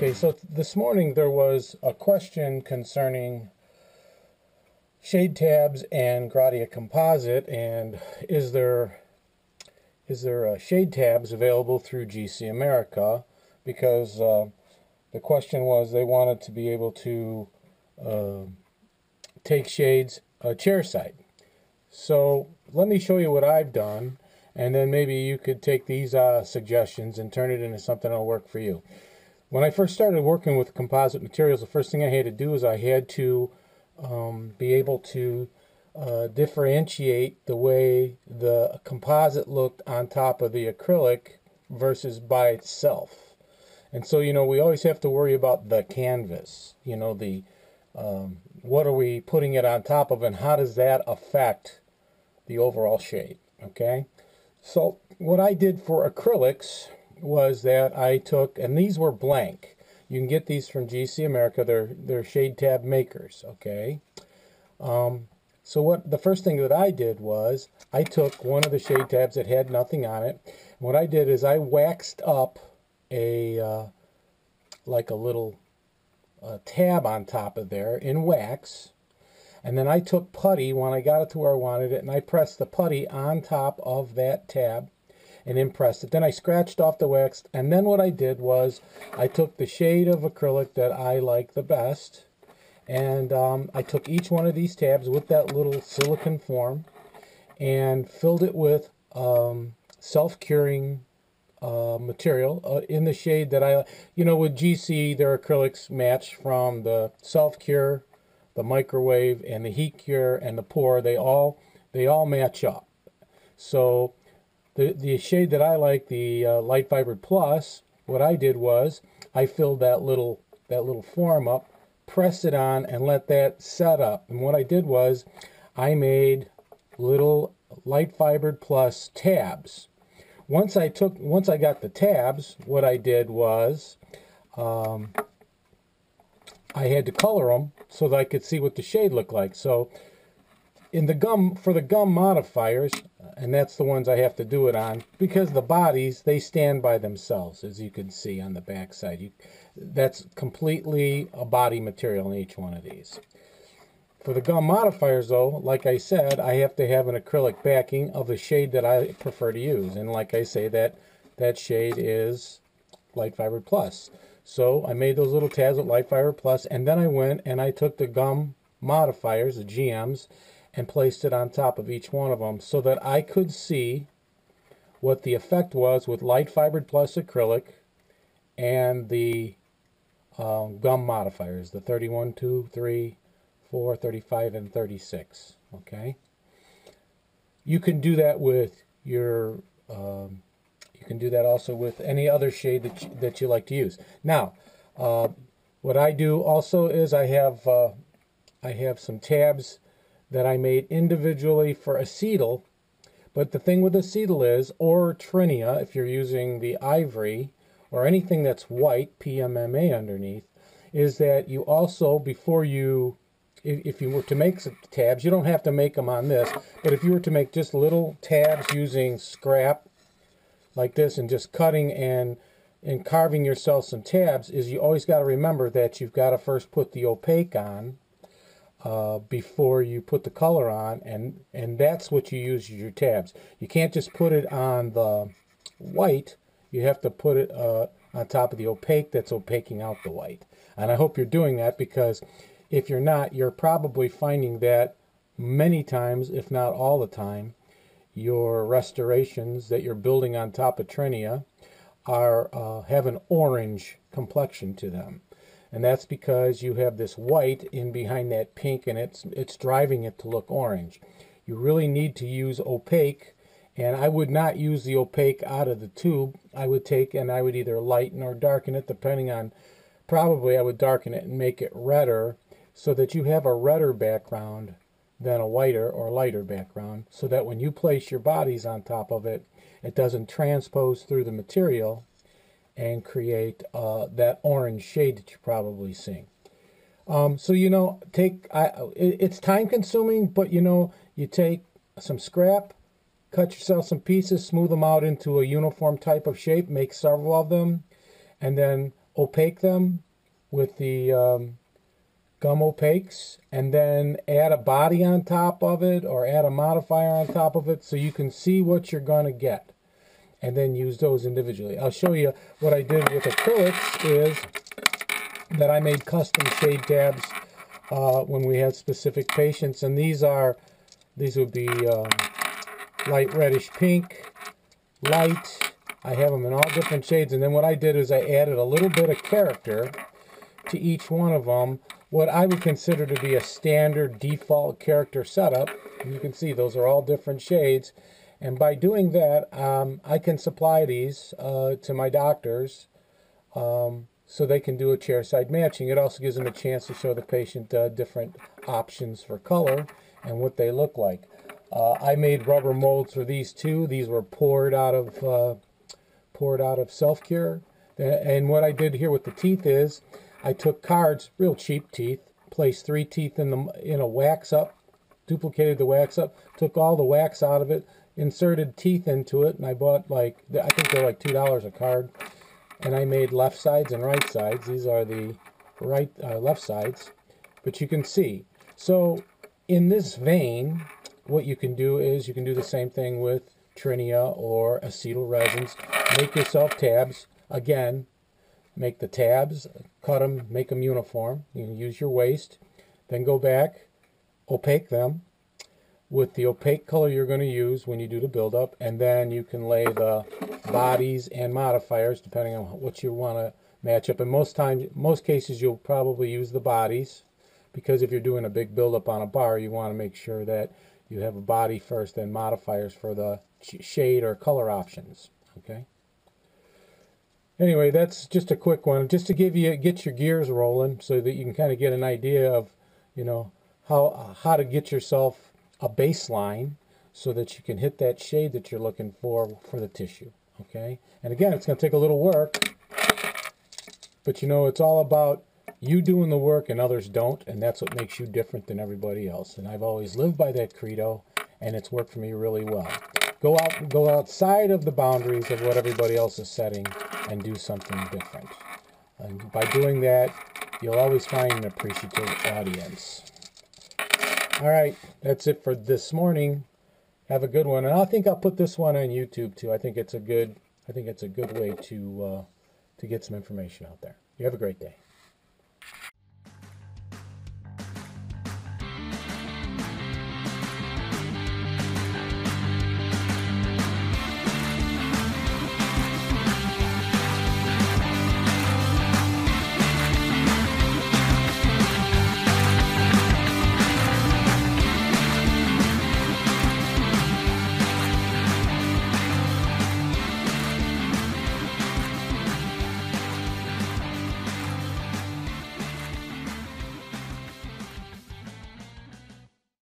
Okay, so this morning there was a question concerning shade tabs and Gradia composite and is there is there uh, shade tabs available through GC America because uh, the question was they wanted to be able to uh, take shades uh, chair side. So let me show you what I've done and then maybe you could take these uh, suggestions and turn it into something that'll work for you. When I first started working with composite materials, the first thing I had to do is I had to um, be able to uh, differentiate the way the composite looked on top of the acrylic versus by itself. And so, you know, we always have to worry about the canvas, you know, the um, what are we putting it on top of and how does that affect the overall shape, okay? So what I did for acrylics was that I took, and these were blank. You can get these from GC America. They're they're shade tab makers. Okay. Um, so what the first thing that I did was I took one of the shade tabs that had nothing on it. What I did is I waxed up a uh, like a little uh, tab on top of there in wax. And then I took putty when I got it to where I wanted it, and I pressed the putty on top of that tab and impressed it. Then I scratched off the wax, and then what I did was I took the shade of acrylic that I like the best, and um, I took each one of these tabs with that little silicone form and filled it with um, self-curing uh, material uh, in the shade that I, you know, with GC, their acrylics match from the self-cure, the microwave, and the heat cure, and the pour. They all, they all match up. So the, shade that I like, the uh, Light Fibered Plus, what I did was I filled that little, that little form up, pressed it on, and let that set up. And what I did was I made little Light Fibered Plus tabs. Once I took, once I got the tabs, what I did was um, I had to color them so that I could see what the shade looked like. So in the gum, for the gum modifiers, and that's the ones I have to do it on because the bodies they stand by themselves as you can see on the back side. You, that's completely a body material in each one of these. For the gum modifiers though like I said I have to have an acrylic backing of the shade that I prefer to use. And like I say that that shade is light fiber plus. So I made those little tabs with light fiber plus and then I went and I took the gum modifiers the GMs and placed it on top of each one of them so that I could see what the effect was with light fibered plus acrylic and the um, gum modifiers, the 31, 2, 3, 4, 35, and 36. Okay. You can do that with your, um, you can do that also with any other shade that you, that you like to use. Now, uh, what I do also is I have, uh, I have some tabs that I made individually for acetal. But the thing with acetal is, or trinia, if you're using the ivory, or anything that's white, PMMA underneath, is that you also, before you, if, if you were to make some tabs, you don't have to make them on this, but if you were to make just little tabs using scrap like this and just cutting and and carving yourself some tabs is you always got to remember that you've got to first put the opaque on uh, before you put the color on and and that's what you use your tabs. You can't just put it on the white. You have to put it uh, on top of the opaque that's opaquing out the white. And I hope you're doing that because if you're not you're probably finding that many times if not all the time your restorations that you're building on top of Trinia are uh, have an orange complexion to them and that's because you have this white in behind that pink and it's it's driving it to look orange. You really need to use opaque and I would not use the opaque out of the tube. I would take and I would either lighten or darken it depending on probably I would darken it and make it redder so that you have a redder background than a whiter or lighter background so that when you place your bodies on top of it it doesn't transpose through the material and create uh, that orange shade that you're probably seeing. Um, so, you know, take, I, it, it's time consuming, but you know, you take some scrap, cut yourself some pieces, smooth them out into a uniform type of shape, make several of them, and then opaque them with the um, gum opaques and then add a body on top of it or add a modifier on top of it so you can see what you're going to get and then use those individually. I'll show you what I did with acrylics is that I made custom shade tabs uh, when we had specific patients and these are these would be um, light reddish pink light I have them in all different shades and then what I did is I added a little bit of character to each one of them what I would consider to be a standard default character setup. And you can see those are all different shades. And by doing that, um, I can supply these uh, to my doctors um, so they can do a chair side matching. It also gives them a chance to show the patient uh, different options for color and what they look like. Uh, I made rubber molds for these too. These were poured out of uh, poured out of self cure. And what I did here with the teeth is I took cards, real cheap teeth, placed three teeth in the in a wax up, duplicated the wax up, took all the wax out of it, inserted teeth into it, and I bought like I think they're like two dollars a card, and I made left sides and right sides. These are the right uh, left sides, but you can see. So in this vein, what you can do is you can do the same thing with Trinia or acetal resins. Make yourself tabs. Again, make the tabs, cut them, make them uniform. You can use your waste. Then go back, opaque them with the opaque color you're going to use when you do the buildup. And then you can lay the bodies and modifiers depending on what you want to match up. And most times, most cases, you'll probably use the bodies because if you're doing a big buildup on a bar, you want to make sure that you have a body first, then modifiers for the shade or color options. Okay anyway, that's just a quick one, just to give you get your gears rolling, so that you can kind of get an idea of, you know, how how to get yourself a baseline, so that you can hit that shade that you're looking for for the tissue. Okay, and again, it's going to take a little work, but you know, it's all about you doing the work and others don't, and that's what makes you different than everybody else. And I've always lived by that credo, and it's worked for me really well. Go out, go outside of the boundaries of what everybody else is setting, and do something different. And by doing that, you'll always find an appreciative audience. All right, that's it for this morning. Have a good one, and I think I'll put this one on YouTube too. I think it's a good, I think it's a good way to uh, to get some information out there. You have a great day.